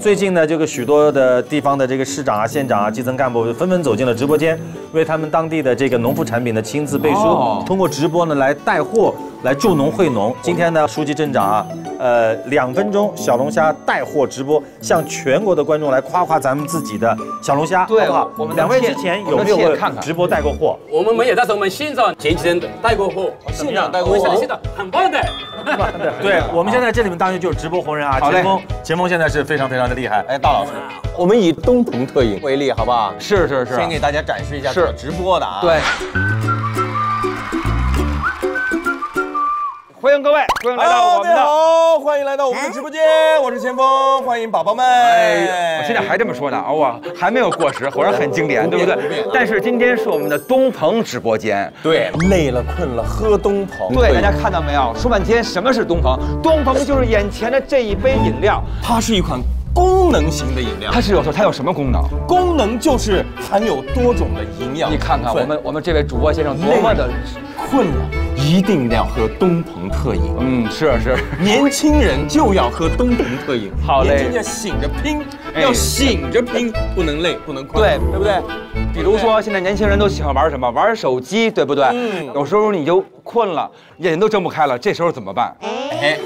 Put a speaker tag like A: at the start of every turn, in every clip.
A: 最近呢，这个许多的地方的这个市长啊、县长啊、基层干部纷纷走进了直播间，为他们当地的这个农副产品的亲自背书，
B: 哦
A: 通过直播呢来带货，来助农惠农。今天呢，书记镇长啊，呃，两分钟小龙虾带货直播，向全国的观众来夸夸咱们自己的小龙虾，
B: 对
A: 好不好？
B: 我们
A: 两位之前有没有
B: 看看
A: 直播带过货？
C: 我们没有，但是我们现场前几天带过货，
D: 现场带过货
C: 我们现在很棒的。
A: 对，我们现在这里面当然就是直播红人啊，
B: 好嘞
A: 前锋，前锋现在是非常非常的厉害。
D: 哎，大老师，我们以东鹏特饮为例，好不好？
B: 是是是，
D: 先给大家展示一下
B: 是
D: 直播的啊。
B: 对。欢迎各位，欢迎来到我们的。
D: 我们的直播间，我是前锋，欢迎宝宝们。
B: 哎，我现在还这么说呢，啊，我还没有过时，果然很经典，对不对？但是今天是我们的东鹏直播间，
D: 对，累了困了喝东鹏。
B: 对，大家看到没有？说半天什么是东鹏？东鹏就是眼前的这一杯饮料，
D: 它是一款功能型的饮料，
B: 它是有时候它有什么功能？
D: 功能就是含有多种的营养。
B: 你看看我们我们这位主播先生多么的，
D: 困了，一定要喝东鹏特饮。
B: 嗯，是是，
D: 年轻人就要喝东鹏特饮，
B: 好嘞
D: 年轻人醒着拼，
B: 哎
D: 要醒着拼，不能累，不能困，
B: 对
D: 对不对？
B: 比如说现在年轻人都喜欢玩什么？玩手机，对不对？
D: 嗯
B: 有时候你就困了，眼睛都睁不开了，这时候怎么办？
D: 哎，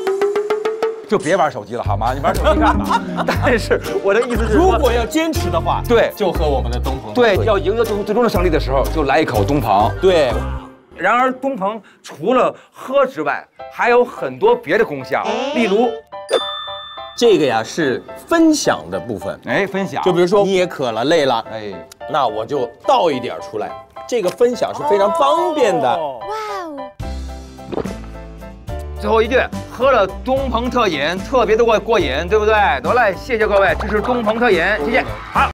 B: 就别玩手机了，好吗？你玩手机干嘛？但是我的意思是，
D: 如果要坚持的话，
B: 对
D: 就喝我们的东鹏特
B: 对。要赢得最最终的胜利的时候，就来一口东鹏。
D: 对，
B: 然而，东鹏除了喝之外，还有很多别的功效，例如，
D: 这个呀是分享的部分，
B: 哎，分享，
D: 就比如说你也渴了累了，
B: 哎，
D: 那我就倒一点出来，这个分享是非常方便的。
B: 哇哦最后一句，喝了东鹏特饮，特别的过过瘾，对不对？得嘞，谢谢各位，这是东鹏特饮，谢谢。好。